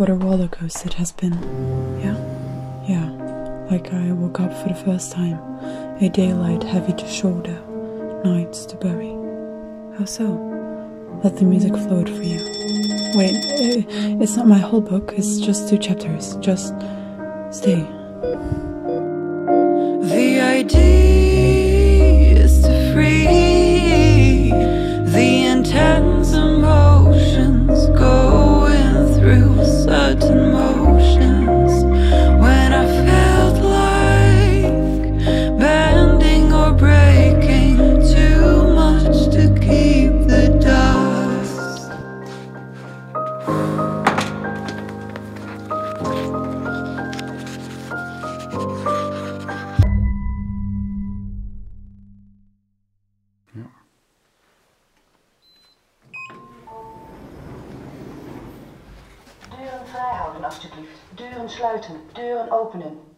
what a roller coaster it has been. Yeah? Yeah. Like I woke up for the first time. A daylight heavy to shoulder, nights to bury. How so? Let the music float for you. Wait, eh, it's not my whole book, it's just two chapters. Just stay. Deuren vrijhouden, alstublieft. Deuren sluiten. Deuren openen.